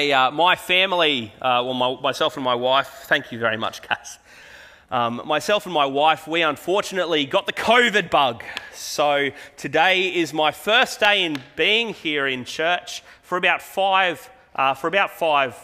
Uh, my family, uh, well, my, myself and my wife, thank you very much, Cass. Um, myself and my wife, we unfortunately got the COVID bug. So today is my first day in being here in church for about five, uh, for about five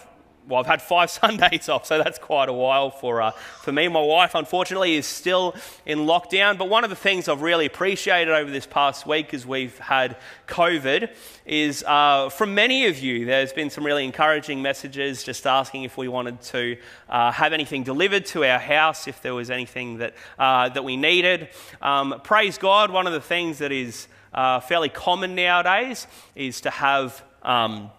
well, I've had five Sundays off, so that's quite a while for, uh, for me. My wife, unfortunately, is still in lockdown. But one of the things I've really appreciated over this past week as we've had COVID is uh, from many of you, there's been some really encouraging messages just asking if we wanted to uh, have anything delivered to our house, if there was anything that, uh, that we needed. Um, praise God, one of the things that is uh, fairly common nowadays is to have. Um,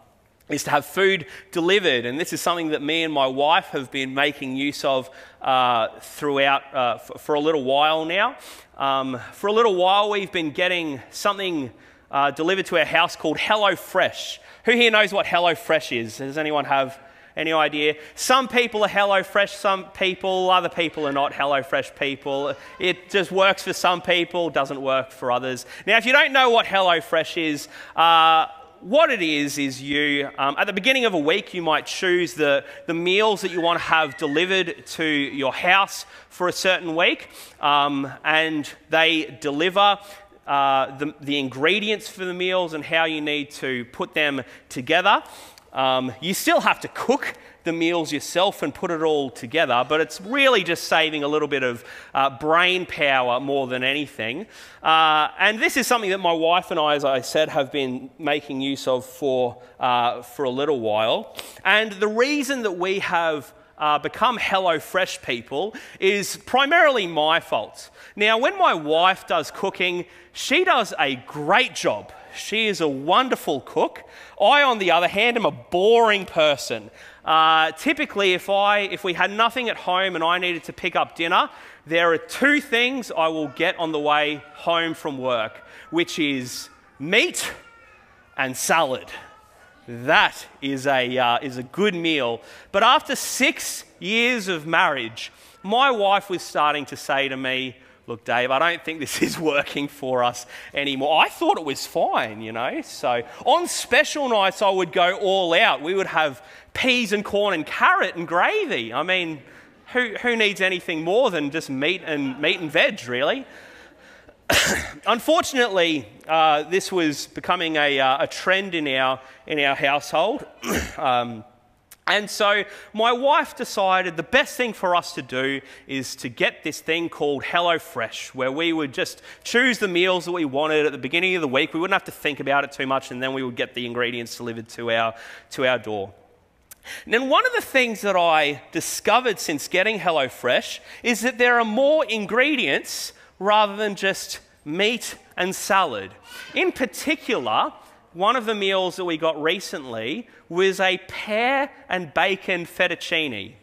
is to have food delivered. And this is something that me and my wife have been making use of uh, throughout uh, for, a little while now. Um, for a little while, we've been getting something uh, delivered to our house called Hello Fresh. Who here knows what Hello Fresh is? Does anyone have any idea? Some people are Hello Fresh, some people, other people are not Hello Fresh people. It just works for some people, doesn't work for others. Now, if you don't know what Hello Fresh is, uh, what it is, is you, um, at the beginning of a week, you might choose the, the meals that you want to have delivered to your house for a certain week, um, and they deliver. Uh, the, the ingredients for the meals and how you need to put them together. Um, you still have to cook the meals yourself and put it all together, but it's really just saving a little bit of uh, brain power more than anything. Uh, and this is something that my wife and I, as I said, have been making use of for, uh, for a little while. And the reason that we have uh, become Hello Fresh people is primarily my fault. Now, when my wife does cooking, she does a great job. She is a wonderful cook. I, on the other hand, am a boring person. Uh, typically, if, I, if we had nothing at home and I needed to pick up dinner, there are two things I will get on the way home from work, which is meat and salad. That is a, uh, is a good meal. But after six years of marriage, my wife was starting to say to me, Look, Dave, I don't think this is working for us anymore. I thought it was fine, you know. So on special nights, I would go all out. We would have peas and corn and carrot and gravy. I mean, who, who needs anything more than just meat and, meat and veg, really? Unfortunately, uh, this was becoming a, uh, a trend in our, in our household. um, and so my wife decided the best thing for us to do is to get this thing called HelloFresh, where we would just choose the meals that we wanted at the beginning of the week. We wouldn't have to think about it too much, and then we would get the ingredients delivered to our, to our door. And then one of the things that I discovered since getting HelloFresh is that there are more ingredients rather than just meat and salad. In particular, one of the meals that we got recently was a pear and bacon fettuccine.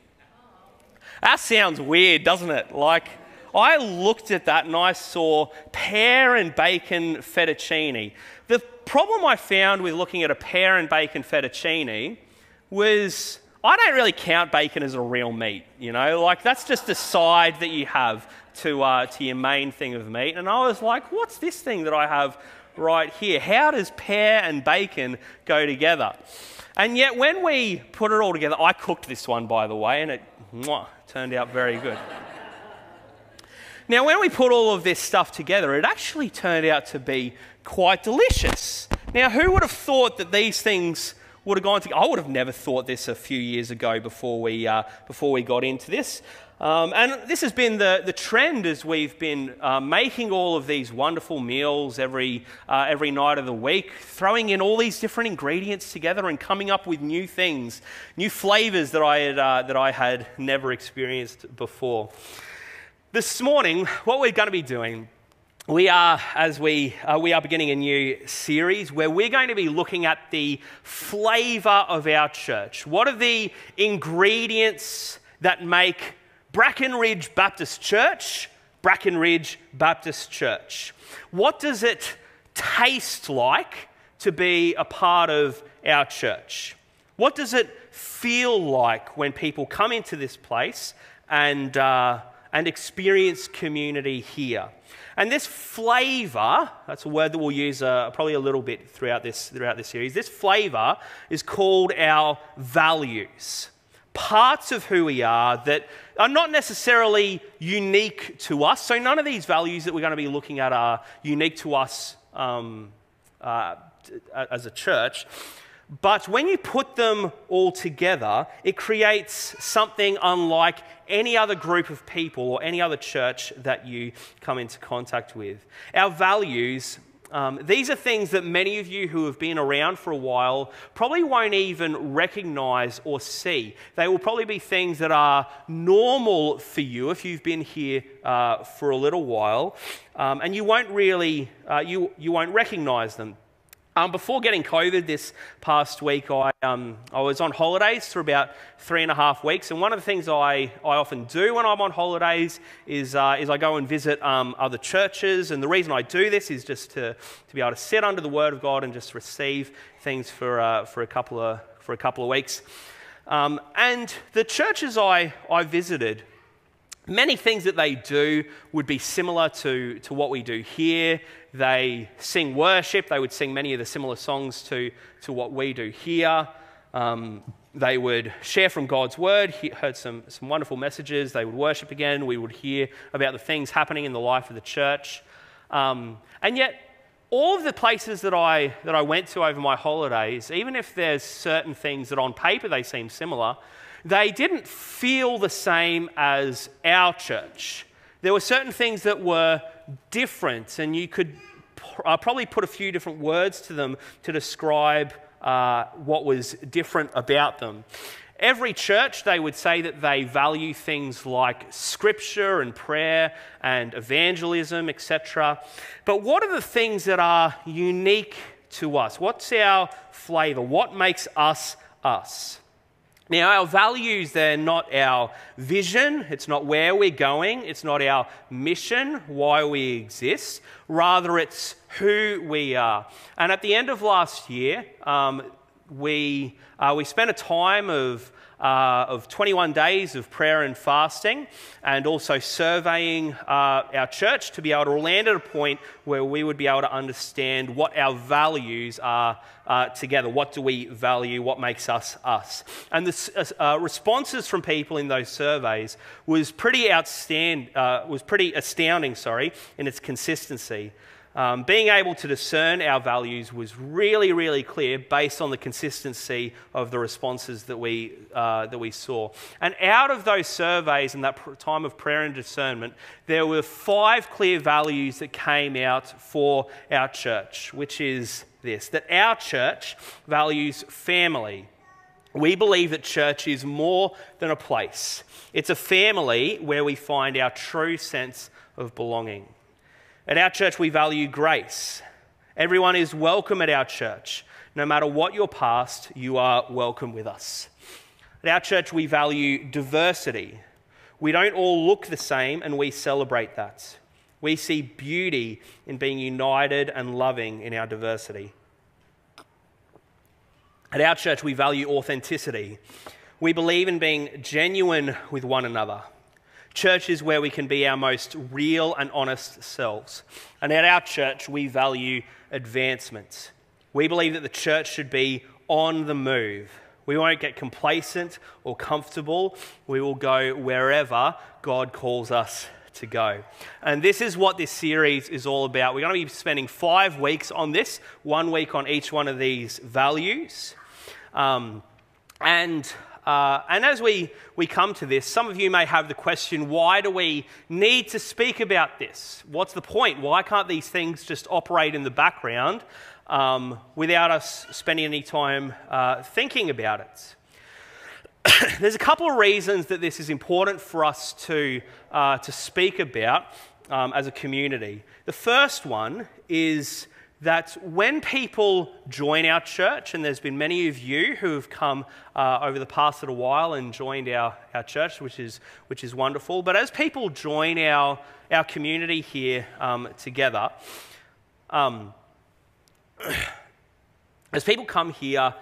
That sounds weird, doesn't it? Like, I looked at that and I saw pear and bacon fettuccine. The problem I found with looking at a pear and bacon fettuccine was I don't really count bacon as a real meat, you know, like that's just a side that you have to, uh, to your main thing of meat. And I was like, what's this thing that I have right here? How does pear and bacon go together? And yet, when we put it all together, I cooked this one, by the way, and it mwah, turned out very good. now, when we put all of this stuff together, it actually turned out to be quite delicious. Now, who would have thought that these things would have gone to, I would have never thought this a few years ago before we, uh, before we got into this. Um, and this has been the, the trend as we've been uh, making all of these wonderful meals every, uh, every night of the week, throwing in all these different ingredients together and coming up with new things, new flavors that I had, uh, that I had never experienced before. This morning, what we're going to be doing we are, as we, uh, we are beginning a new series where we're going to be looking at the flavour of our church. What are the ingredients that make Bracken Ridge Baptist Church Bracken Ridge Baptist Church? What does it taste like to be a part of our church? What does it feel like when people come into this place and, uh, and experience community here. And this flavour, that's a word that we'll use uh, probably a little bit throughout this, throughout this series, this flavour is called our values. Parts of who we are that are not necessarily unique to us. So, none of these values that we're going to be looking at are unique to us um, uh, as a church. But when you put them all together, it creates something unlike any other group of people or any other church that you come into contact with. Our values, um, these are things that many of you who have been around for a while probably won't even recognize or see. They will probably be things that are normal for you if you've been here uh, for a little while, um, and you won't really, uh, you, you won't recognize them. Um, before getting COVID this past week, I, um, I was on holidays for about three and a half weeks. And one of the things I, I often do when I'm on holidays is, uh, is I go and visit um, other churches. And the reason I do this is just to, to be able to sit under the Word of God and just receive things for, uh, for, a, couple of, for a couple of weeks. Um, and the churches I, I visited, Many things that they do would be similar to, to what we do here. They sing worship, they would sing many of the similar songs to, to what we do here. Um, they would share from God's word, he heard some, some wonderful messages. They would worship again. We would hear about the things happening in the life of the church. Um, and yet, all of the places that I, that I went to over my holidays, even if there's certain things that on paper they seem similar, they didn't feel the same as our church. There were certain things that were different, and you could uh, probably put a few different words to them to describe uh, what was different about them. Every church, they would say that they value things like scripture and prayer and evangelism, etc. But what are the things that are unique to us? What's our flavor? What makes us us? Now, our values, they're not our vision, it's not where we're going, it's not our mission, why we exist. Rather, it's who we are. And at the end of last year, um, we, uh, we spent a time of uh, of 21 days of prayer and fasting, and also surveying uh, our church to be able to land at a point where we would be able to understand what our values are uh, together. What do we value? What makes us us? And the uh, responses from people in those surveys was pretty outstanding. Uh, was pretty astounding. Sorry, in its consistency. Um, being able to discern our values was really, really clear based on the consistency of the responses that we, uh, that we saw. And out of those surveys and that time of prayer and discernment, there were five clear values that came out for our church, which is this that our church values family. We believe that church is more than a place, it's a family where we find our true sense of belonging. At our church, we value grace. Everyone is welcome at our church. No matter what your past, you are welcome with us. At our church, we value diversity. We don't all look the same, and we celebrate that. We see beauty in being united and loving in our diversity. At our church, we value authenticity. We believe in being genuine with one another. Church is where we can be our most real and honest selves. And at our church, we value advancements. We believe that the church should be on the move. We won't get complacent or comfortable. We will go wherever God calls us to go. And this is what this series is all about. We're going to be spending five weeks on this, one week on each one of these values. Um, and uh, and as we, we come to this, some of you may have the question why do we need to speak about this? What's the point? Why can't these things just operate in the background um, without us spending any time uh, thinking about it? There's a couple of reasons that this is important for us to, uh, to speak about um, as a community. The first one is that when people join our church, and there's been many of you who have come uh, over the past little while and joined our, our church, which is, which is wonderful, but as people join our, our community here um, together, um, as people come here,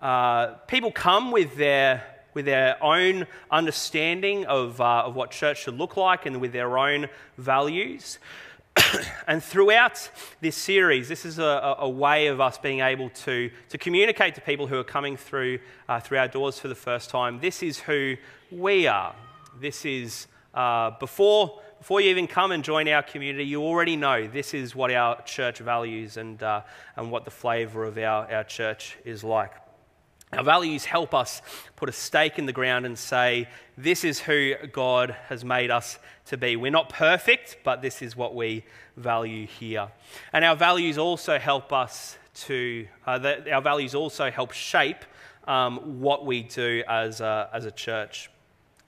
uh, people come with their, with their own understanding of, uh, of what church should look like and with their own values. and throughout this series, this is a, a, way of us being able to, to communicate to people who are coming through, uh, through our doors for the first time. This is who we are. This is uh, before, before you even come and join our community, you already know this is what our church values and, uh, and what the flavour of our, our church is like. Our values help us put a stake in the ground and say, this is who God has made us to be. We're not perfect, but this is what we value here. And our values also help us to, uh, the, our values also help shape um, what we do as a, as a church.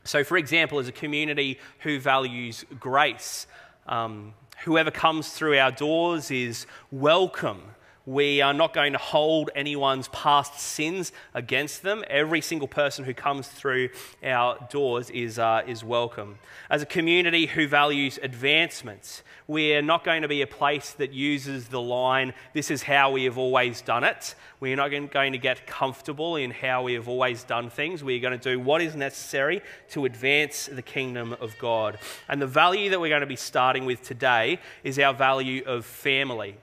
So, for example, as a community who values grace, um, whoever comes through our doors is welcome we are not going to hold anyone's past sins against them. Every single person who comes through our doors is, uh, is welcome. As a community who values advancements, we're not going to be a place that uses the line, this is how we have always done it. We're not going to get comfortable in how we have always done things. We're going to do what is necessary to advance the kingdom of God. And the value that we're going to be starting with today is our value of family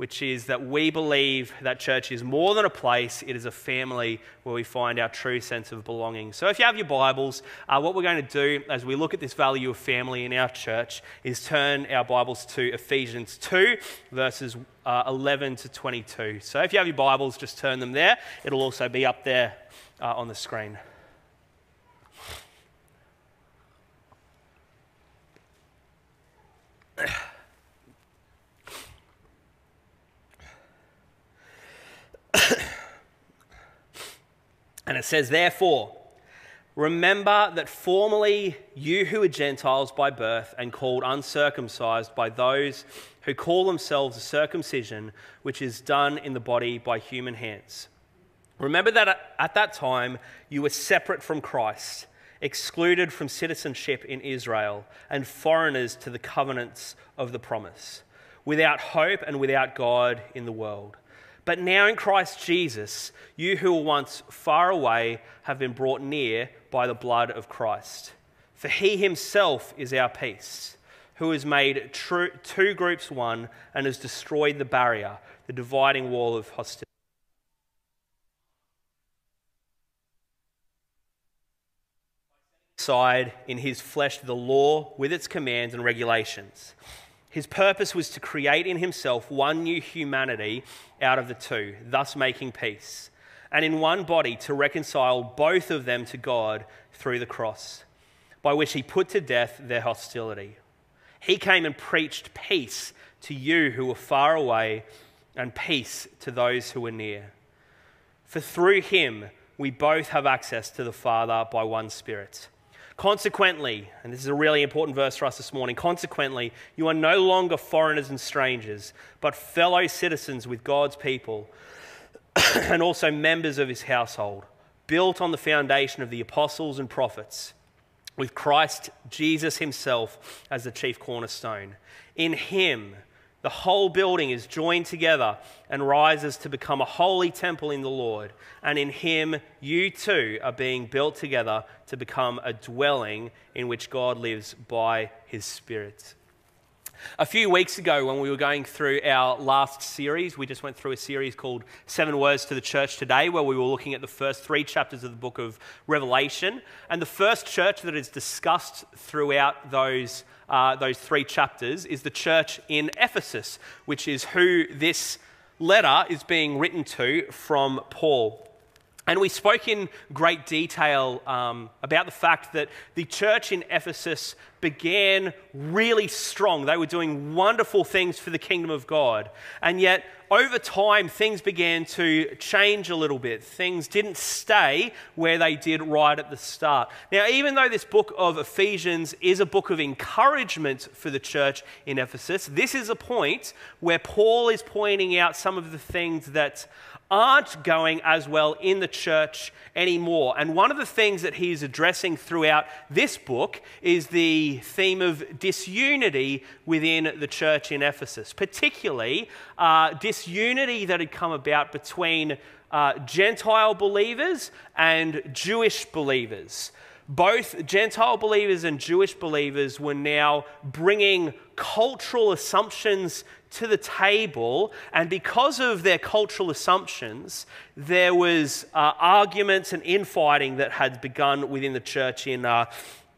which is that we believe that church is more than a place, it is a family where we find our true sense of belonging. So, if you have your Bibles, uh, what we're going to do as we look at this value of family in our church is turn our Bibles to Ephesians 2, verses uh, 11 to 22. So, if you have your Bibles, just turn them there. It'll also be up there uh, on the screen. And it says, Therefore, remember that formerly you who were Gentiles by birth and called uncircumcised by those who call themselves a circumcision, which is done in the body by human hands. Remember that at that time you were separate from Christ, excluded from citizenship in Israel, and foreigners to the covenants of the promise, without hope and without God in the world. But now in Christ Jesus, you who were once far away have been brought near by the blood of Christ. For he himself is our peace, who has made two groups one and has destroyed the barrier, the dividing wall of hostility. Side in his flesh the law with its commands and regulations his purpose was to create in himself one new humanity out of the two, thus making peace, and in one body to reconcile both of them to God through the cross, by which he put to death their hostility. He came and preached peace to you who were far away and peace to those who were near. For through him we both have access to the Father by one Spirit. Consequently, and this is a really important verse for us this morning, consequently, you are no longer foreigners and strangers, but fellow citizens with God's people and also members of his household, built on the foundation of the apostles and prophets, with Christ Jesus himself as the chief cornerstone. In him, the whole building is joined together and rises to become a holy temple in the Lord. And in him, you too are being built together to become a dwelling in which God lives by his Spirit. A few weeks ago, when we were going through our last series, we just went through a series called Seven Words to the Church Today, where we were looking at the first three chapters of the book of Revelation. And the first church that is discussed throughout those uh, those three chapters is the church in Ephesus, which is who this letter is being written to from Paul. And we spoke in great detail um, about the fact that the church in Ephesus began really strong. They were doing wonderful things for the kingdom of God. And yet, over time, things began to change a little bit. Things didn't stay where they did right at the start. Now, even though this book of Ephesians is a book of encouragement for the church in Ephesus, this is a point where Paul is pointing out some of the things that aren't going as well in the church anymore. And one of the things that he's addressing throughout this book is the theme of disunity within the church in Ephesus, particularly uh, disunity that had come about between uh, Gentile believers and Jewish believers. Both Gentile believers and Jewish believers were now bringing cultural assumptions to the table, and because of their cultural assumptions, there was uh, arguments and infighting that had begun within the church in, uh,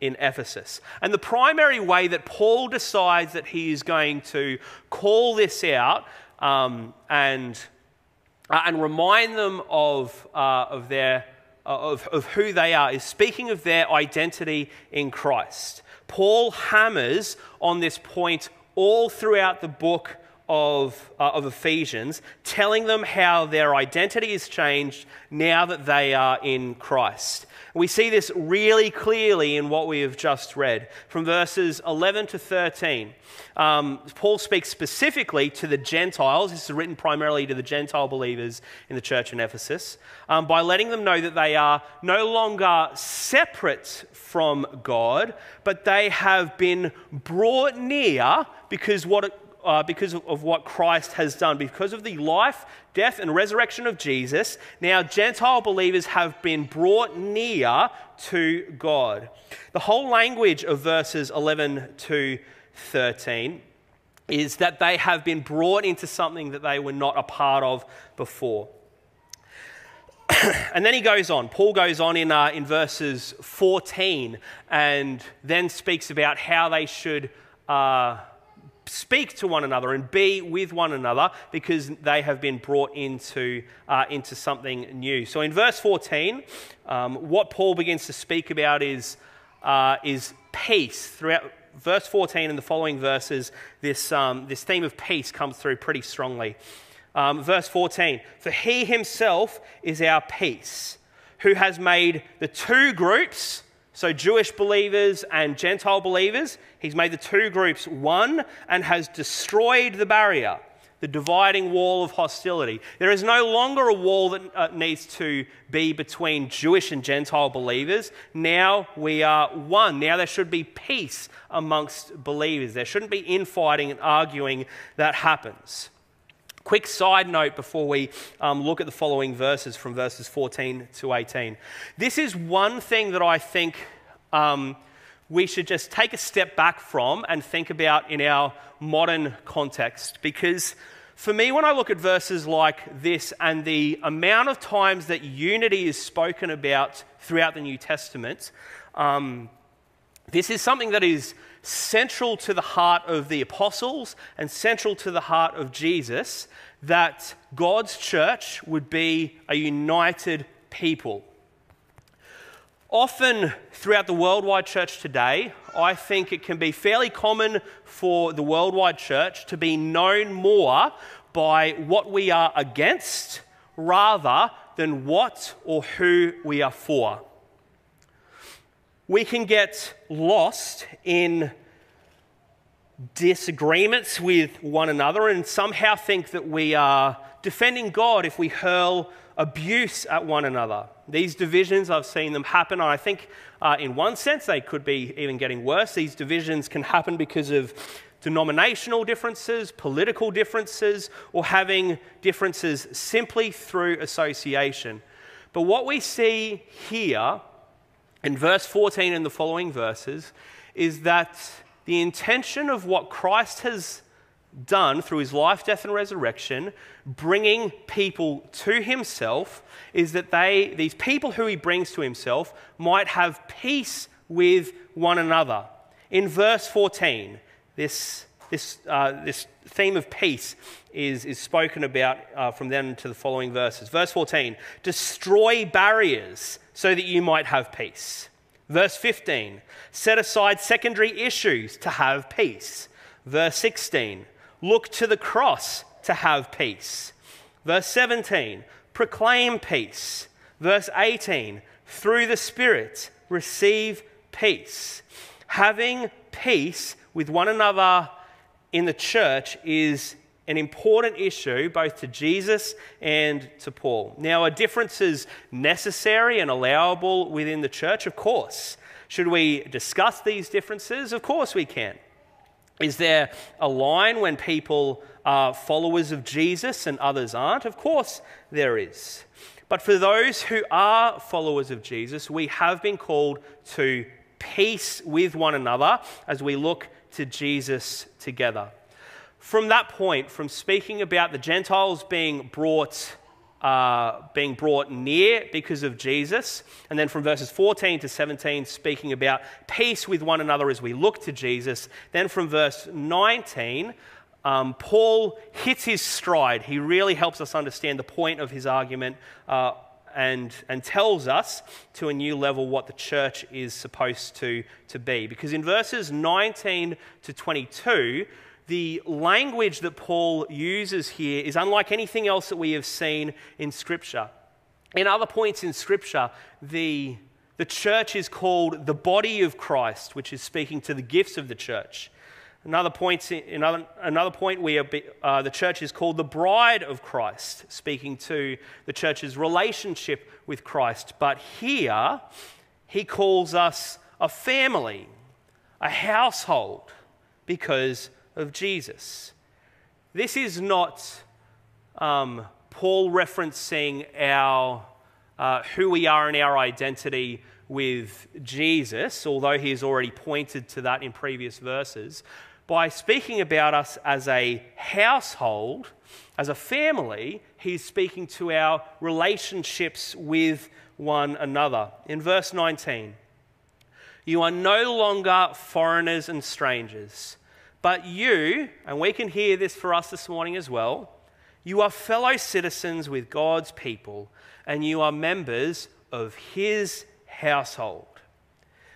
in Ephesus. And the primary way that Paul decides that he is going to call this out um, and, uh, and remind them of, uh, of their of, of who they are is speaking of their identity in Christ. Paul hammers on this point all throughout the book of, uh, of Ephesians, telling them how their identity is changed now that they are in Christ. We see this really clearly in what we have just read from verses 11 to 13. Um, Paul speaks specifically to the Gentiles. This is written primarily to the Gentile believers in the church in Ephesus um, by letting them know that they are no longer separate from God, but they have been brought near because what uh, because of, of, what Christ has done, because of the life, death, and resurrection of Jesus, now Gentile believers have been brought near to God. The whole language of verses 11 to 13 is that they have been brought into something that they were not a part of before. and then he goes on. Paul goes on in, uh, in verses 14 and then speaks about how they should. Uh, speak to one another and be with one another because they have been brought into, uh, into something new. So in verse 14, um, what Paul begins to speak about is, uh, is peace. Throughout verse 14 and the following verses, this, um, this theme of peace comes through pretty strongly. Um, verse 14 For he himself is our peace, who has made the two groups so, Jewish believers and Gentile believers, he's made the two groups one and has destroyed the barrier, the dividing wall of hostility. There is no longer a wall that uh, needs to be between Jewish and Gentile believers. Now we are one. Now there should be peace amongst believers. There shouldn't be infighting and arguing that happens. Quick side note before we um, look at the following verses from verses 14 to 18. This is one thing that I think um, we should just take a step back from and think about in our modern context. Because for me, when I look at verses like this and the amount of times that unity is spoken about throughout the New Testament, um, this is something that is central to the heart of the apostles and central to the heart of Jesus that God's church would be a united people. Often throughout the worldwide church today, I think it can be fairly common for the worldwide church to be known more by what we are against rather than what or who we are for we can get lost in disagreements with one another and somehow think that we are defending God if we hurl abuse at one another. These divisions, I've seen them happen, and I think uh, in one sense they could be even getting worse. These divisions can happen because of denominational differences, political differences, or having differences simply through association. But what we see here in verse 14 and the following verses is that the intention of what Christ has done through his life, death, and resurrection, bringing people to himself, is that they, these people who he brings to himself, might have peace with one another. In verse 14, this, this, uh, this theme of peace is, is spoken about uh, from then to the following verses. Verse 14 destroy barriers so that you might have peace. Verse 15 set aside secondary issues to have peace. Verse 16 look to the cross to have peace. Verse 17 proclaim peace. Verse 18 through the Spirit receive peace. Having peace with one another in the church is an important issue both to Jesus and to Paul. Now, are differences necessary and allowable within the church? Of course. Should we discuss these differences? Of course we can. Is there a line when people are followers of Jesus and others aren't? Of course, there is. But for those who are followers of Jesus, we have been called to peace with one another as we look to Jesus together. From that point, from speaking about the Gentiles being brought uh, being brought near because of Jesus. And then from verses 14 to 17, speaking about peace with one another as we look to Jesus. Then from verse 19, um, Paul hits his stride. He really helps us understand the point of his argument uh, and, and tells us to a new level what the church is supposed to, to be. Because in verses 19 to 22, the language that Paul uses here is unlike anything else that we have seen in Scripture. In other points in Scripture, the, the church is called the body of Christ, which is speaking to the gifts of the church. Another point, another, another point where uh, the church is called the bride of Christ, speaking to the church's relationship with Christ. But here, he calls us a family, a household, because of Jesus. This is not um, Paul referencing our, uh, who we are and our identity with Jesus, although he has already pointed to that in previous verses. By speaking about us as a household, as a family, he's speaking to our relationships with one another. In verse 19, you are no longer foreigners and strangers but you, and we can hear this for us this morning as well, you are fellow citizens with God's people and you are members of his household.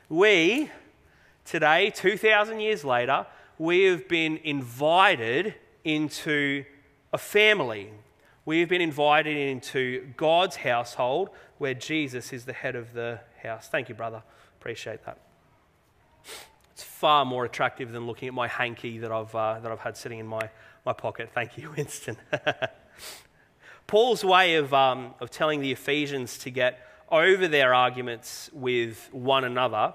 We, today, 2,000 years later, we have been invited into a family. We have been invited into God's household where Jesus is the head of the house. Thank you, brother. Appreciate that. Far more attractive than looking at my hanky that I've, uh, that I've had sitting in my, my pocket. Thank you, Winston. Paul's way of, um, of telling the Ephesians to get over their arguments with one another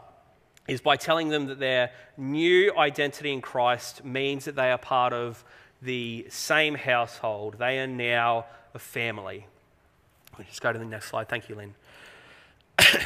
is by telling them that their new identity in Christ means that they are part of the same household. They are now a family. Just go to the next slide. Thank you, Lynn.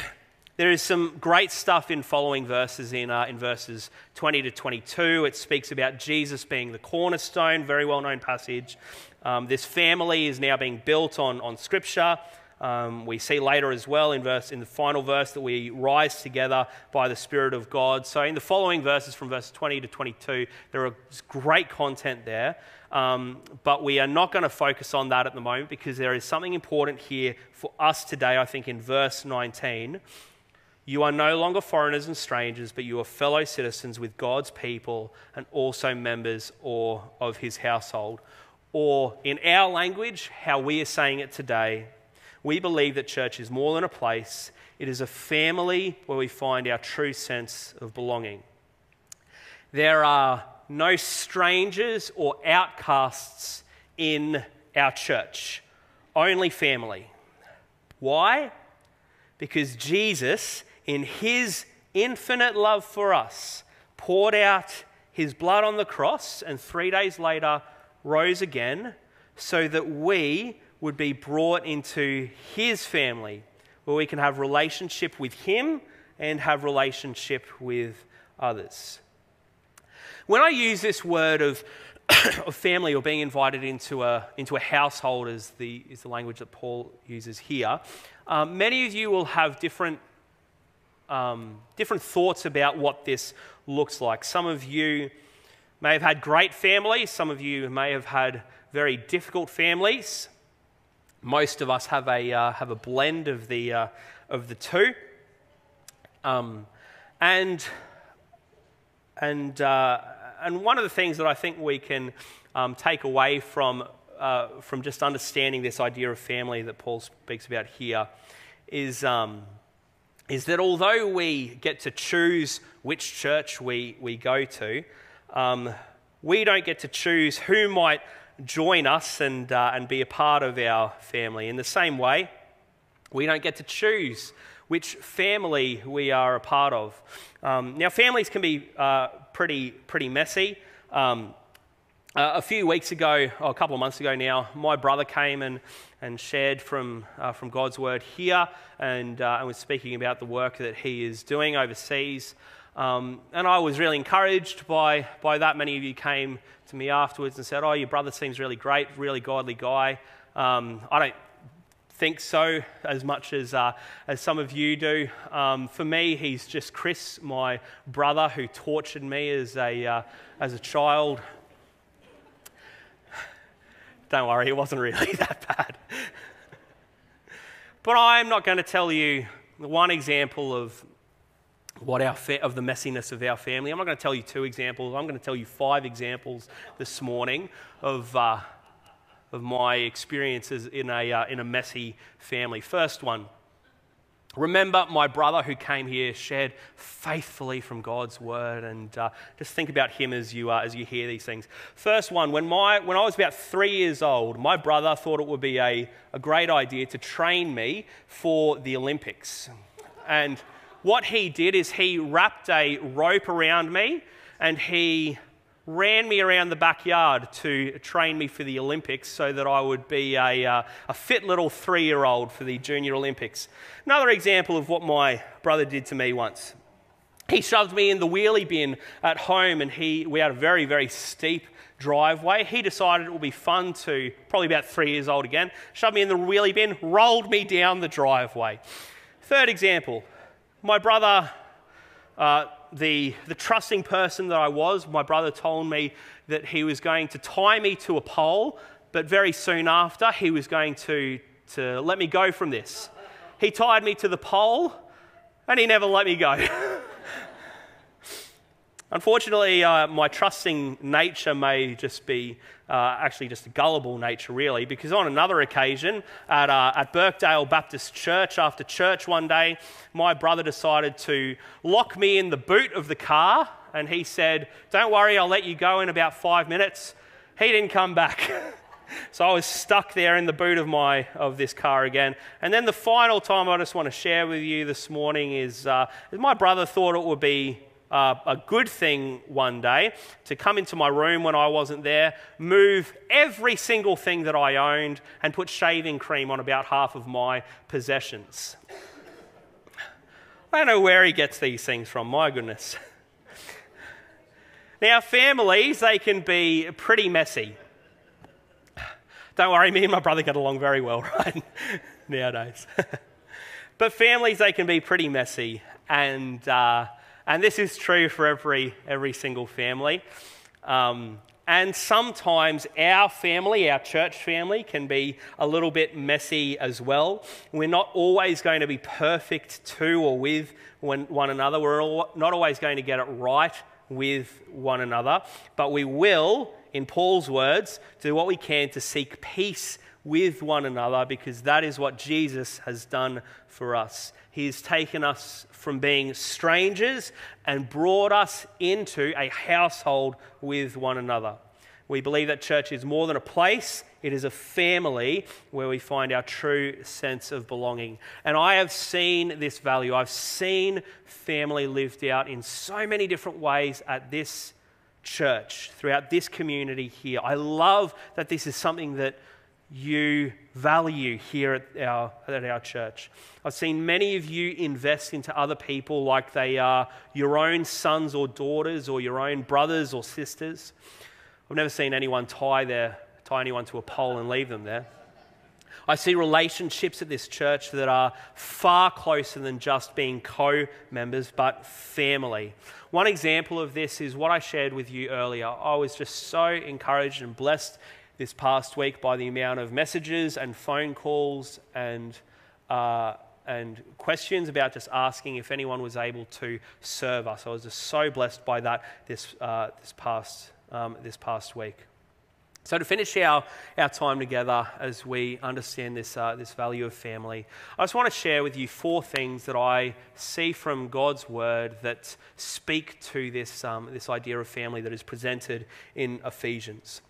There is some great stuff in following verses in, uh, in verses 20 to 22. It speaks about Jesus being the cornerstone, very well known passage. Um, this family is now being built on, on Scripture. Um, we see later as well in, verse, in the final verse that we rise together by the Spirit of God. So, in the following verses from verse 20 to 22, there is great content there. Um, but we are not going to focus on that at the moment because there is something important here for us today, I think, in verse 19 you are no longer foreigners and strangers, but you are fellow citizens with God's people and also members or of his household. Or, in our language, how we are saying it today, we believe that church is more than a place, it is a family where we find our true sense of belonging. There are no strangers or outcasts in our church, only family. Why? Because Jesus in his infinite love for us, poured out his blood on the cross and three days later rose again so that we would be brought into his family where we can have relationship with him and have relationship with others. When I use this word of, of family or being invited into a, into a household, as the, is the language that Paul uses here, um, many of you will have different um, different thoughts about what this looks like. Some of you may have had great families, some of you may have had very difficult families. Most of us have a, uh, have a blend of the, uh, of the two. Um, and, and, uh, and one of the things that I think we can um, take away from, uh, from just understanding this idea of family that Paul speaks about here is um, is that although we get to choose which church we, we go to, um, we don't get to choose who might join us and, uh, and be a part of our family. In the same way, we don't get to choose which family we are a part of. Um, now, families can be uh, pretty, pretty messy. Um, Uh, a few weeks ago, or a couple of months ago now, my brother came and, and shared from, uh, from God's word here and, uh, and was speaking about the work that he is doing overseas. Um, and I was really encouraged by, by that. Many of you came to me afterwards and said, Oh, your brother seems really great, really godly guy. Um, I don't think so as much as, uh, as some of you do. Um, for me, he's just Chris, my brother, who tortured me as a, uh, as a child. Don't worry, it wasn't really that bad. but I'm not going to tell you one example of what our fa- of the messiness of our family. I'm not going to tell you two examples. I'm going to tell you five examples this morning of, uh, of my experiences in a, uh, in a messy family. First one Remember my brother who came here, shared faithfully from God's word, and uh, just think about him as you, uh, as you hear these things. First one, when, my, when I was about three years old, my brother thought it would be a, a great idea to train me for the Olympics. And what he did is he wrapped a rope around me and he ran me around the backyard to train me for the Olympics so that I would be a, uh, a fit little three year old for the Junior Olympics. Another example of what my brother did to me once. He shoved me in the wheelie bin at home, and he, we had a very, very steep driveway. He decided it would be fun to, probably about three years old again, shoved me in the wheelie bin, rolled me down the driveway. Third example, my brother uh, the, the trusting person that I was, my brother told me that he was going to tie me to a pole, but very soon after, he was going to, to let me go from this. He tied me to the pole, and he never let me go. Unfortunately, uh, my trusting nature may just be uh, actually just a gullible nature, really, because on another occasion at, uh, at Birkdale Baptist Church, after church one day, my brother decided to lock me in the boot of the car, and he said, Don't worry, I'll let you go in about five minutes. He didn't come back. so I was stuck there in the boot of, my, of this car again. And then the final time I just want to share with you this morning is, uh, is my brother thought it would be uh, a good thing one day to come into my room when I wasn't there, move every single thing that I owned, and put shaving cream on about half of my possessions. I don't know where he gets these things from, my goodness. Now, families, they can be pretty messy. Don't worry, me and my brother get along very well, right? Nowadays. but families, they can be pretty messy. And uh, and this is true for every, every single family. Um, and sometimes our family, our church family, can be a little bit messy as well. We're not always going to be perfect to or with one another. We're not always going to get it right with one another. But we will, in Paul's words, do what we can to seek peace with one another because that is what Jesus has done for us. He has taken us from being strangers and brought us into a household with one another. We believe that church is more than a place, it is a family where we find our true sense of belonging. And I have seen this value. I've seen family lived out in so many different ways at this church, throughout this community here. I love that this is something that you value here at our, at our church. I've seen many of you invest into other people like they are your own sons or daughters or your own brothers or sisters. I've never seen anyone tie, their, tie anyone to a pole and leave them there. I see relationships at this church that are far closer than just being co members, but family. One example of this is what I shared with you earlier. I was just so encouraged and blessed this past week by the amount of messages and phone calls and, uh, and questions about just asking if anyone was able to serve us. I was just so blessed by that this, uh, this, past, um, this past week. So, to finish our, our time together as we understand this, uh, this value of family, I just want to share with you four things that I see from God's word that speak to this, um, this idea of family that is presented in Ephesians.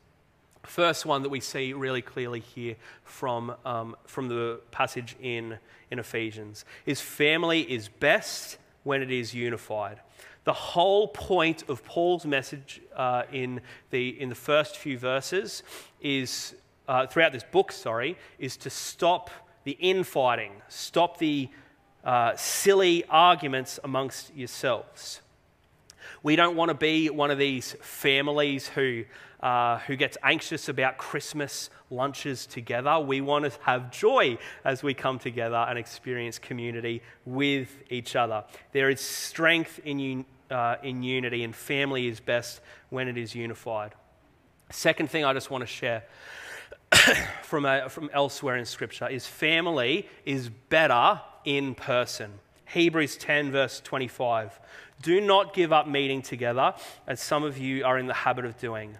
First one that we see really clearly here from, um, from the passage in, in Ephesians is family is best when it is unified. The whole point of Paul's message uh, in, the, in the first few verses is, uh, throughout this book, sorry, is to stop the infighting, stop the uh, silly arguments amongst yourselves. We don't want to be one of these families who, uh, who gets anxious about Christmas lunches together. We want to have joy as we come together and experience community with each other. There is strength in, uh, in unity, and family is best when it is unified. Second thing I just want to share from, a, from elsewhere in Scripture is family is better in person. Hebrews 10, verse 25. Do not give up meeting together, as some of you are in the habit of doing,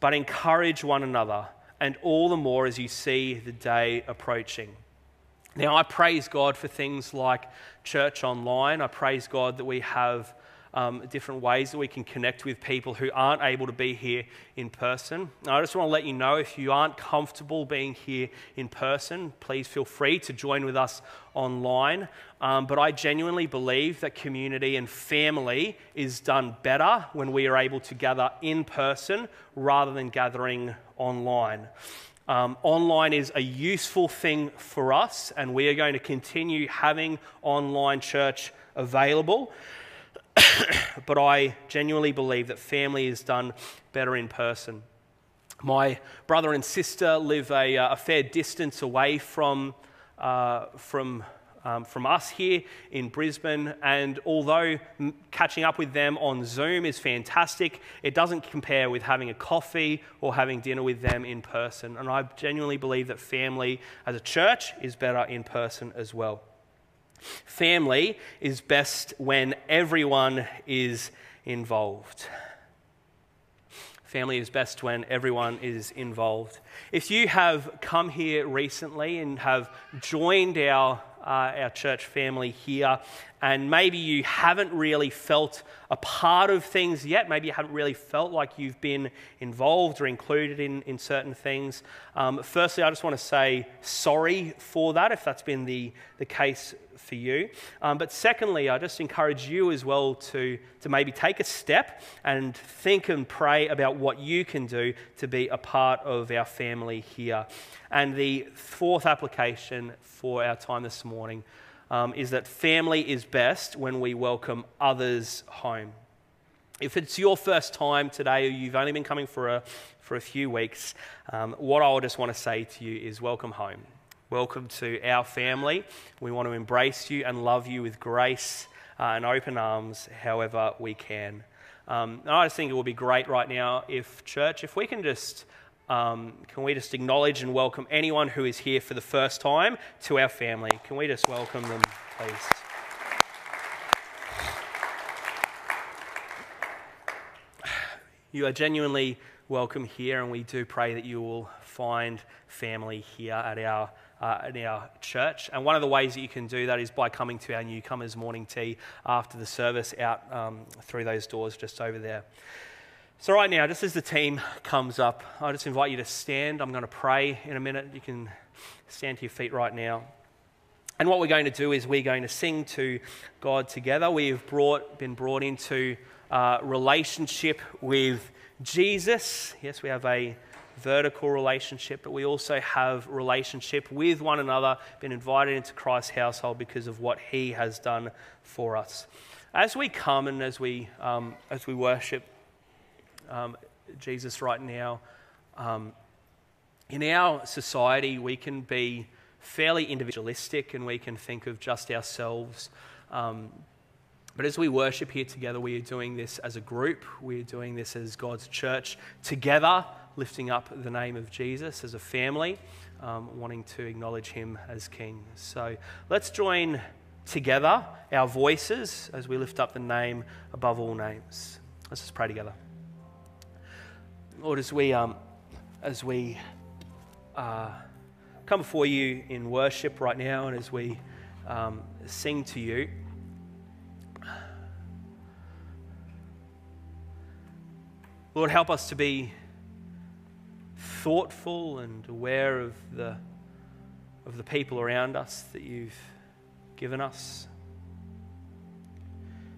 but encourage one another, and all the more as you see the day approaching. Now, I praise God for things like church online. I praise God that we have um, different ways that we can connect with people who aren't able to be here in person. I just want to let you know if you aren't comfortable being here in person, please feel free to join with us online. Um, but I genuinely believe that community and family is done better when we are able to gather in person rather than gathering online. Um, online is a useful thing for us, and we are going to continue having online church available. but I genuinely believe that family is done better in person. My brother and sister live a, uh, a fair distance away from, uh, from, um, from us here in Brisbane, and although catching up with them on Zoom is fantastic, it doesn't compare with having a coffee or having dinner with them in person. And I genuinely believe that family as a church is better in person as well. Family is best when everyone is involved. Family is best when everyone is involved. If you have come here recently and have joined our, uh, our church family here, and maybe you haven't really felt a part of things yet, maybe you haven't really felt like you've been involved or included in, in certain things, um, firstly, I just want to say sorry for that if that's been the, the case for you. Um, but secondly, I just encourage you as well to, to maybe take a step and think and pray about what you can do to be a part of our family here. And the fourth application for our time this morning um, is that family is best when we welcome others home. If it's your first time today or you've only been coming for a, for a few weeks, um, what I just want to say to you is welcome home. Welcome to our family. We want to embrace you and love you with grace uh, and open arms however we can. Um, and I just think it would be great right now if, church, if we can just. Um, can we just acknowledge and welcome anyone who is here for the first time to our family? Can we just welcome them, please? You are genuinely welcome here, and we do pray that you will find family here at our uh, in our church. And one of the ways that you can do that is by coming to our newcomers morning tea after the service out um, through those doors just over there. So, right now, just as the team comes up, I just invite you to stand. I'm going to pray in a minute. You can stand to your feet right now. And what we're going to do is we're going to sing to God together. We have brought, been brought into uh, relationship with Jesus. Yes, we have a vertical relationship, but we also have relationship with one another, been invited into Christ's household because of what He has done for us. As we come and as we, um, as we worship um, Jesus right now, um, in our society, we can be fairly individualistic and we can think of just ourselves. Um, but as we worship here together, we are doing this as a group. We are doing this as God's church together lifting up the name of Jesus as a family, um, wanting to acknowledge him as King. So let's join together our voices as we lift up the name above all names. Let's just pray together. Lord, as we, um, as we uh, come before you in worship right now and as we um, sing to you, Lord, help us to be thoughtful and aware of the, of the people around us that you've given us.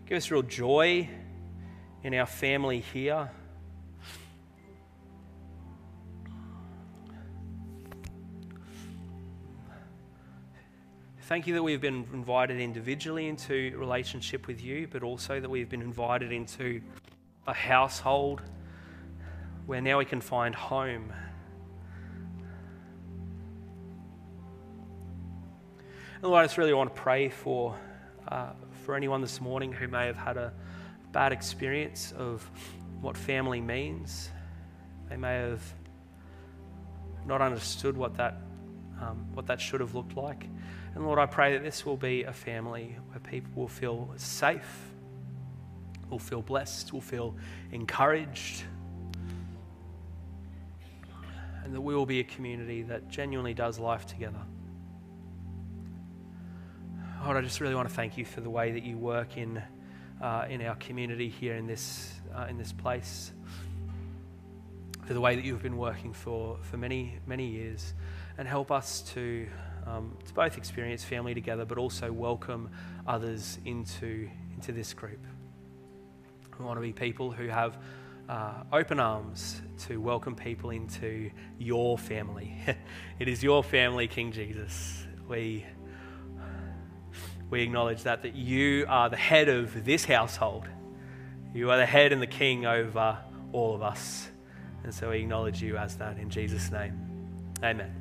Give us real joy in our family here. Thank you that we've been invited individually into relationship with you, but also that we've been invited into a household where now we can find home. And Lord, I just really want to pray for, uh, for anyone this morning who may have had a bad experience of what family means. They may have not understood what that, um, what that should have looked like. And Lord, I pray that this will be a family where people will feel safe, will feel blessed, will feel encouraged, and that we will be a community that genuinely does life together. Lord, I just really want to thank you for the way that you work in, uh, in our community here in this, uh, in this place, for the way that you've been working for, for many, many years, and help us to um, to both experience family together, but also welcome others into, into this group. We want to be people who have uh, open arms to welcome people into your family. it is your family, King Jesus. We, we acknowledge that, that you are the head of this household. You are the head and the king over all of us. And so we acknowledge you as that in Jesus' name. Amen.